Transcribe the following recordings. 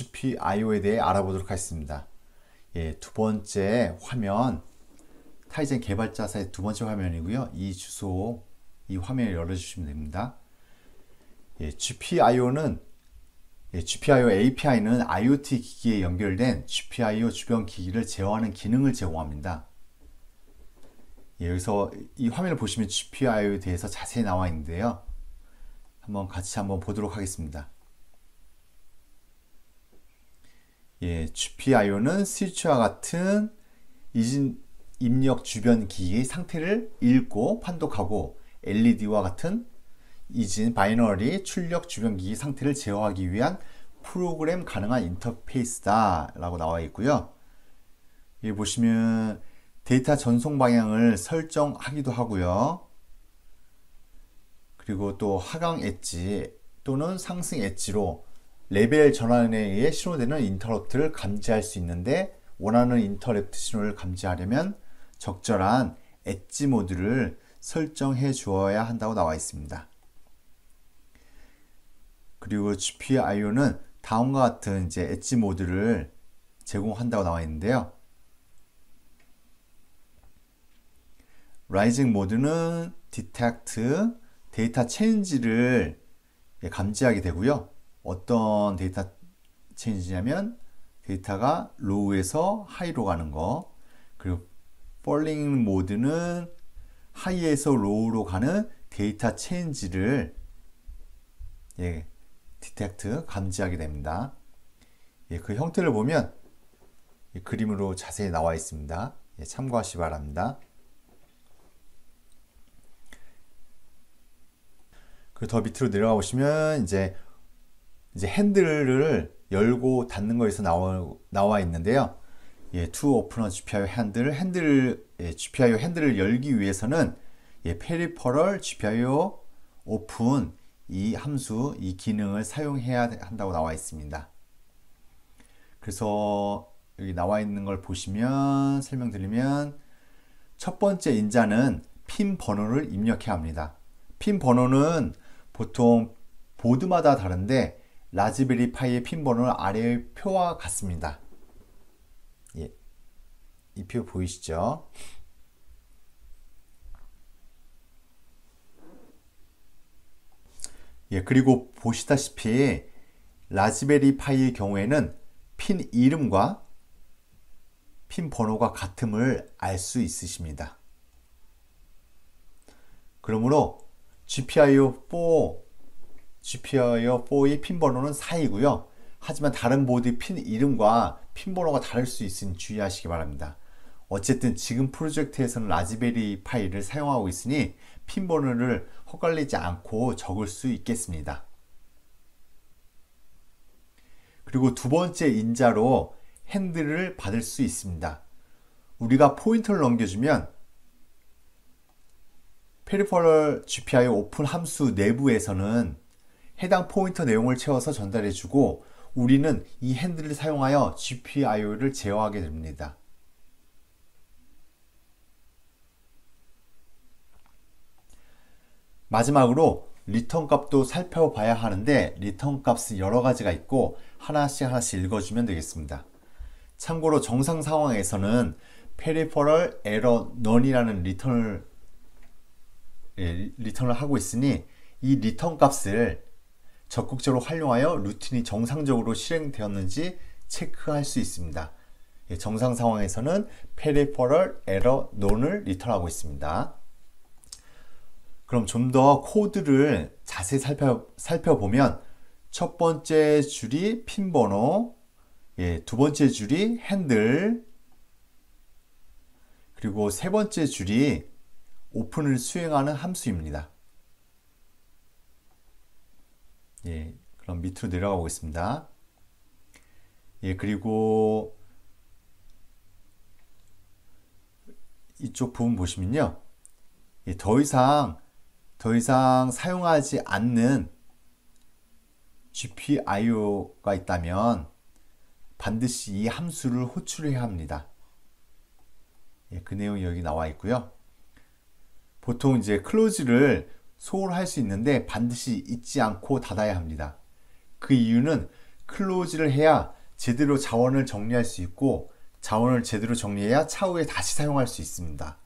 GPIO에 대해 알아보도록 하겠습니다. 예, 두 번째 화면 타이젠 개발자사의 두 번째 화면이고요. 이 주소, 이 화면을 열어주시면 됩니다. 예, GPIO는 예, GPIO API는 IoT 기기에 연결된 GPIO 주변 기기를 제어하는 기능을 제공합니다. 예, 여기서 이 화면을 보시면 GPIO에 대해서 자세히 나와 있는데요. 한번 같이 한번 보도록 하겠습니다. 예, GPIO는 스위치와 같은 이진 입력 주변 기기의 상태를 읽고 판독하고 LED와 같은 이진 binary 출력 주변 기기 상태를 제어하기 위한 프로그램 가능한 인터페이스다 라고 나와 있고요. 여기 보시면 데이터 전송 방향을 설정하기도 하고요. 그리고 또 하강 엣지 또는 상승 edge로 레벨 전환에 의해 신호되는 인터럽트를 감지할 수 있는데 원하는 인터럽트 신호를 감지하려면 적절한 엣지 모드를 설정해 주어야 한다고 나와 있습니다. 그리고 GPIO는 다음과 같은 이제 엣지 모드를 제공한다고 나와 있는데요. rising 모드는 detect 데이터 change를 감지하게 되고요. 어떤 데이터 change냐면 데이터가 low에서 high로 가는 거 그리고 falling 모드는 high에서 low로 가는 데이터 change를 예, detect 감지하게 됩니다. 예, 그 형태를 보면 예, 그림으로 자세히 나와 있습니다. 예, 참고하시 기 바랍니다. 그 더 밑으로 내려가 보시면 이제 이제 핸들을 열고 닫는 거에서 나와, 나와 있는데요. 예, to open GPIO 핸들, 핸들, 예, GPIO 핸들을 열기 위해서는 예, 페리퍼럴 GPIO open 이 함수, 이 기능을 사용해야 한다고 나와 있습니다. 그래서 여기 나와 있는 걸 보시면 설명드리면 첫 번째 인자는 핀 번호를 입력해야 합니다. 핀 번호는 보통 보드마다 다른데 라즈베리 파이의 핀 번호는 아래의 표와 같습니다. 예, 이 표 보이시죠? 예, 그리고 보시다시피 라즈베리 파이의 경우에는 핀 이름과 핀 번호가 같음을 알 수 있으십니다. 그러므로 GPIO4 GPIO 4 의 핀 번호는 4이고요. 하지만 다른 보드 핀 이름과 핀 번호가 다를 수 있으니 주의하시기 바랍니다. 어쨌든 지금 프로젝트에서는 라즈베리 파이를 사용하고 있으니 핀 번호를 헛갈리지 않고 적을 수 있겠습니다. 그리고 두 번째 인자로 핸들을 받을 수 있습니다. 우리가 포인터를 넘겨주면 peripheral GPIO open 함수 내부에서는 해당 포인터 내용을 채워서 전달해 주고 우리는 이 핸들을 사용하여 GPIO를 제어하게 됩니다. 마지막으로 리턴 값도 살펴봐야 하는데 리턴 값은 여러 가지가 있고 하나씩 하나씩 읽어주면 되겠습니다. 참고로 정상 상황에서는 peripheral error none이라는 리턴을 예, 리턴을 하고 있으니 이 리턴 값을 적극적으로 활용하여 루틴이 정상적으로 실행되었는지 체크할 수 있습니다. 예, 정상 상황에서는 peripheral error none을 리턴하고 있습니다. 그럼 좀 더 코드를 자세히 살펴, 살펴보면 첫 번째 줄이 핀 번호, 예, 두 번째 줄이 핸들, 그리고 세 번째 줄이 오픈을 수행하는 함수입니다. 예, 그럼 밑으로 내려가 보겠습니다. 예, 그리고 이쪽 부분 보시면요. 예, 더 이상, 더 이상 사용하지 않는 GPIO가 있다면 반드시 이 함수를 호출해야 합니다. 예, 그 내용이 여기 나와 있고요. 보통 이제 클로즈를 소홀할 수 있는데 반드시 잊지 않고 닫아야 합니다. 그 이유는 클로즈를 해야 제대로 자원을 정리할 수 있고 자원을 제대로 정리해야 차후에 다시 사용할 수 있습니다.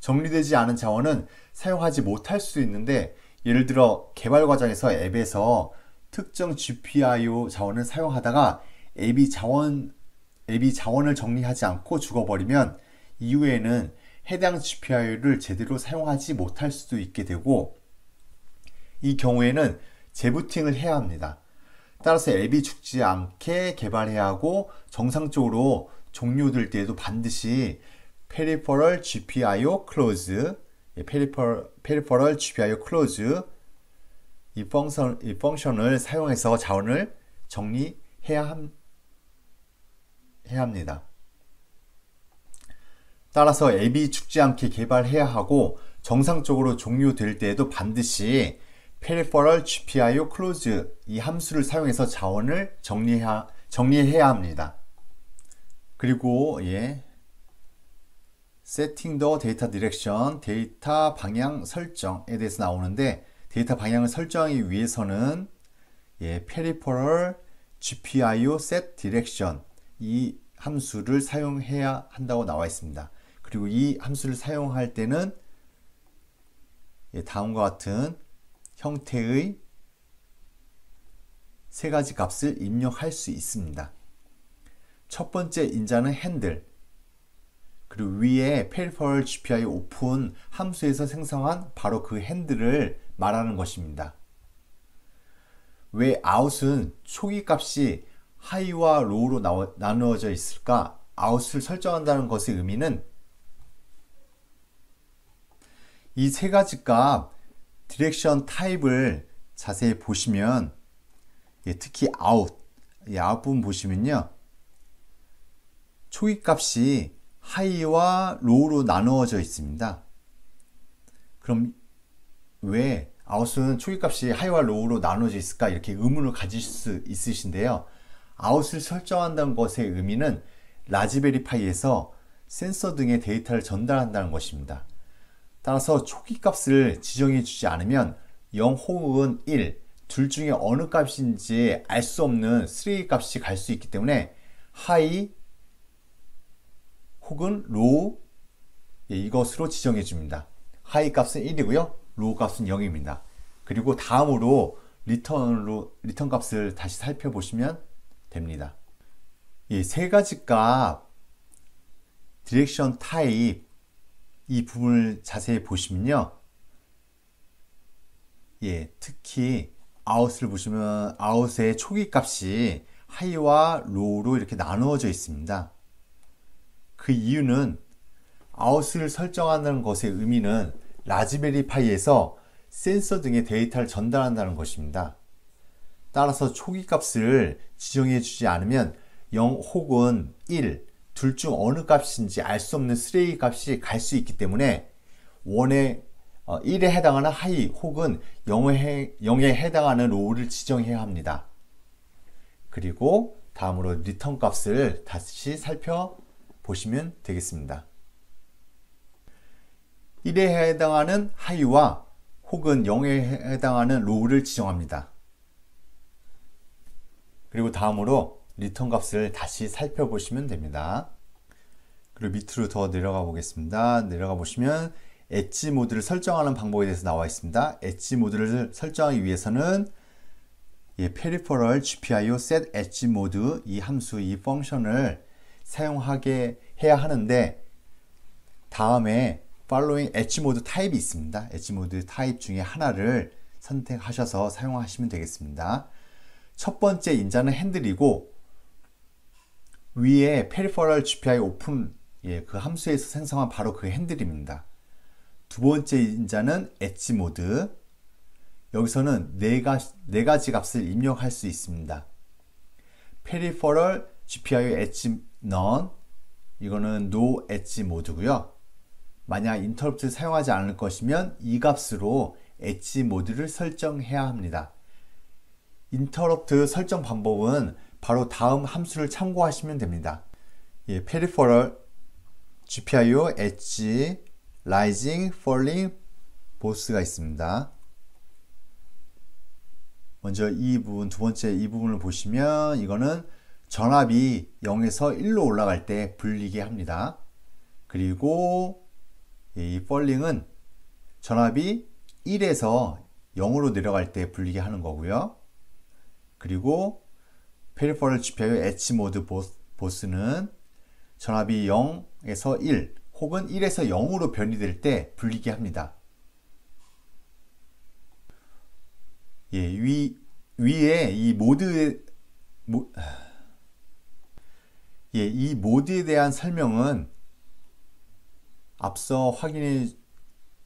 정리되지 않은 자원은 사용하지 못할 수 있는데 예를 들어 개발 과정에서 앱에서 특정 GPIO 자원을 사용하다가 앱이 자원 앱이 자원을 정리하지 않고 죽어버리면 이후에는 해당 GPIO를 제대로 사용하지 못할 수도 있게 되고 이 경우에는 재부팅을 해야 합니다. 따라서 앱이 죽지 않게 개발해야 하고 정상적으로 종료될 때에도 반드시 Peripheral GPIO Close, Peripheral, Peripheral GPIO Close 이 펑션, 이 펑션을 사용해서 자원을 정리해야 함, 해야 합니다. 따라서 앱이 죽지 않게 개발해야 하고 정상적으로 종료될 때에도 반드시 Peripheral GPIO Close 이 함수를 사용해서 자원을 정리해야, 정리해야 합니다. 그리고 예, Setting the Data Direction, 데이터 방향 설정에 대해서 나오는데 데이터 방향을 설정하기 위해서는 예, Peripheral GPIO Set Direction 이 함수를 사용해야 한다고 나와 있습니다. 그리고 이 함수를 사용할 때는 예, 다음과 같은 형태의 세 가지 값을 입력할 수 있습니다. 첫 번째 인자는 핸들, 그리고 위에 peripheral GPIO open 함수에서 생성한 바로 그 핸들을 말하는 것입니다. 왜 out은 초기 값이 high와 low로 나누어져 있을까? out을 설정한다는 것의 의미는 이 세 가지 값 direction 타입을 자세히 보시면 예, 특히 out, 이 out 부분 보시면요. 초기 값이 high와 low로 나누어져 있습니다. 그럼 왜 out은 초기 값이 high와 low로 나누어져 있을까 이렇게 의문을 가질 수 있으신데요. out을 설정한다는 것의 의미는 라즈베리 파이에서 센서 등의 데이터를 전달한다는 것입니다. 따라서 초기 값을 지정해 주지 않으면 0 혹은 1, 둘 중에 어느 값인지 알 수 없는 3 값이 갈 수 있기 때문에 high 혹은 low 예, 이것으로 지정해 줍니다. high 값은 1이고요. low 값은 0입니다. 그리고 다음으로 리턴으로 리턴 값을 다시 살펴보시면 됩니다. 예, 세 가지 값 direction 타입 이 부분을 자세히 보시면요. 예, 특히 out을 보시면 out의 초기 값이 high와 low로 이렇게 나누어져 있습니다. 그 이유는 out을 설정한다는 것의 의미는 라즈베리 파이에서 센서 등의 데이터를 전달한다는 것입니다. 따라서 초기 값을 지정해 주지 않으면 0 혹은 1, 둘 중 어느 값인지 알 수 없는 쓰레기 값이 갈 수 있기 때문에 원의 1에 어, 해당하는 high 혹은 0에, 0에 해당하는 low를 지정해야 합니다. 그리고 다음으로 리턴 값을 다시 살펴보시면 되겠습니다. 1에 해당하는 high와 혹은 0에 해당하는 low를 지정합니다. 그리고 다음으로 리턴 값을 다시 살펴보시면 됩니다. 그리고 밑으로 더 내려가 보겠습니다. 내려가 보시면 엣지 모드를 설정하는 방법에 대해서 나와 있습니다. 엣지 모드를 설정하기 위해서는 예, peripheral GPIO set edge mode 이 함수 이 펑션을 사용하게 해야 하는데 다음에 following 엣지 모드 타입이 있습니다. 엣지 모드 타입 중에 하나를 선택하셔서 사용하시면 되겠습니다. 첫 번째 인자는 핸들이고 위에 peripheral GPIO open 예, 그 함수에서 생성한 바로 그 핸들입니다. 두 번째 인자는 엣지 모드. 여기서는 네, 가, 네 가지 값을 입력할 수 있습니다. peripheral GPIO edge 이거는 no 엣지 모드고요. 만약 인터럽트를 사용하지 않을 것이면 이 값으로 엣지 모드를 설정해야 합니다. 인터럽트 설정 방법은 바로 다음 함수를 참고하시면 됩니다. 예, peripheral GPIO 엣지 rising, falling, both가 있습니다. 먼저 이 부분, 두 번째 이 부분을 보시면 이거는 전압이 0에서 1로 올라갈 때 불리게 합니다. 그리고 이 펄링은 전압이 1에서 0으로 내려갈 때 불리게 하는 거고요. 그리고 페리퍼럴 지표의 H 모드 보스는 전압이 0에서 1 혹은 1에서 0으로 변이될 때 불리게 합니다. 예, 위, 위에 이 모드, 모, 예, 이 모드에 대한 설명은 앞서 확인해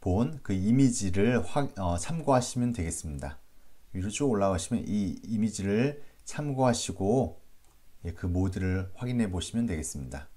본 그 이미지를 확, 어, 참고하시면 되겠습니다. 위로 쭉 올라가시면 이 이미지를 참고하시고 예, 그 모드를 확인해 보시면 되겠습니다.